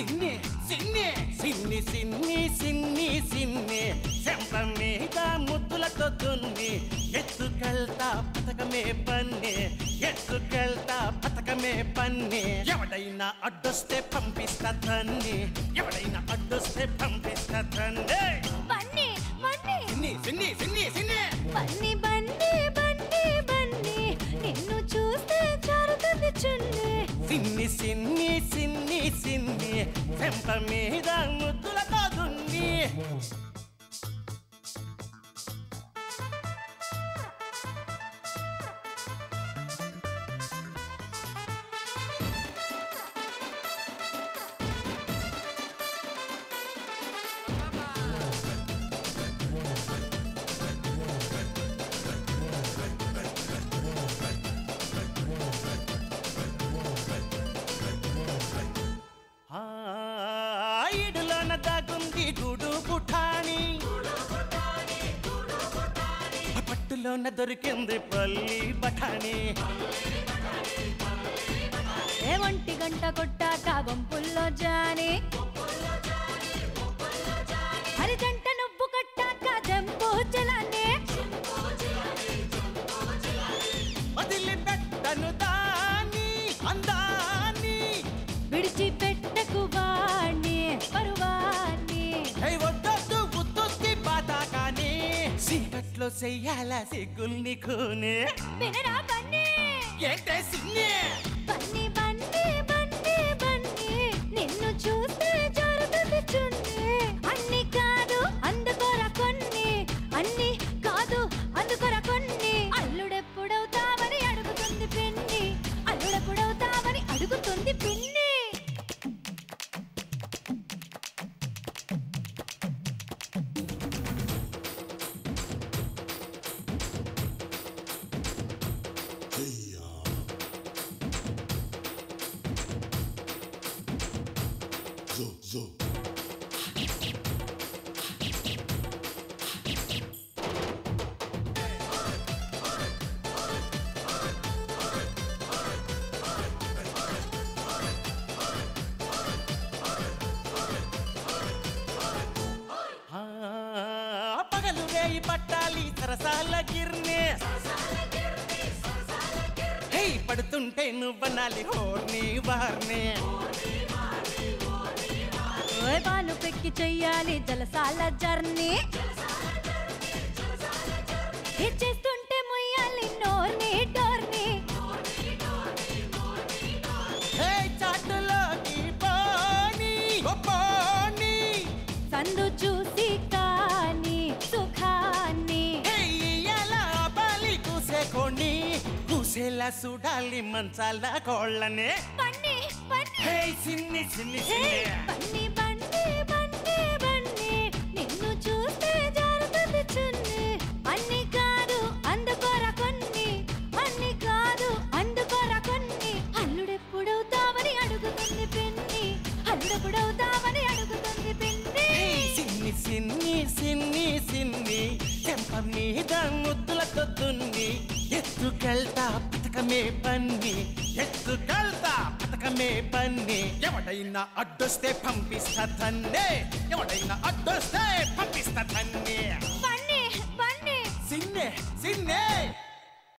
సిన్ని సిన్ని సిన్ని సిన్ని సిన్ని సిన్ని. చెంప మీద ముద్దులతో దున్ని. ఎత్తుకెళ్తా పథకమే పన్నే. ఎత్తుకెళ్తా పథకమే పన్నే. ఎవడైనా అడ్డొస్తే పంపిస్తా తన్ని. ఎవడైనా అడ్డొస్తే పంపిస్తా తన్నే. సిన్ని సిన్ని సిన్ని సిన్ని. బన్నీ బన్నీ. మీద ముద్దులతో దున్ని. ఇడులోన దాగుంది గూడు పుఠాని పట్టులోన దొరికింది పల్లి బఠానీ ఏ ఒంటి గంట కొట్టాక గుంపుల్లో జాని. హరి జంట నువ్వు కట్టాక జంపు జలాన్ని. వదిలిపెట్టను చెయ్యాల సిగ్గుల్ని కూనే ఏంటే సిన్ని Zo, zo. పగలు రేయి పట్టాలి సరసాల గిర్నే హే పడుతుంటే నువ్వనాలి హోర్ని వార్నే పాలు పెక్కి చెయ్యాలి జలసాల జర్నీ. ఇచ్చేస్తుంటే ముయ్యాలి నోర్ని డోర్ని సందు చూసి కాని సుఖాన్ని. కూసేలా చూడాలి మంచాల కోళ్ళనే. బన్నీ హే సిన్ని సిన్ని హే, ఎత్తుకెళ్తా పథకమే పన్ని ఎత్తుకెళ్తా పథకమే పన్ని ఎవడైనా అడ్డొస్తే పంపిస్తా తన్నే. ఎవడైనా అడ్డొస్తే పంపిస్తా తన్నే. సిన్నే సిన్నే.